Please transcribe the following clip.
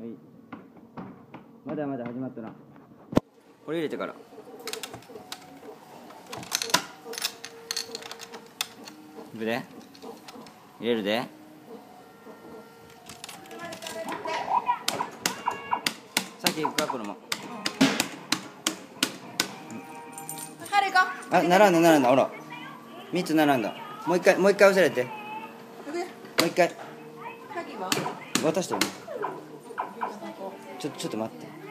はい。まだまだ始まったな。これ入れてから。いくで。入れるで。先行くかこれもあ並んだ並んだ。ほら。3つ並んだ。もう一回もう一回押されて。もう一回。鍵は？渡してるちょっと待って。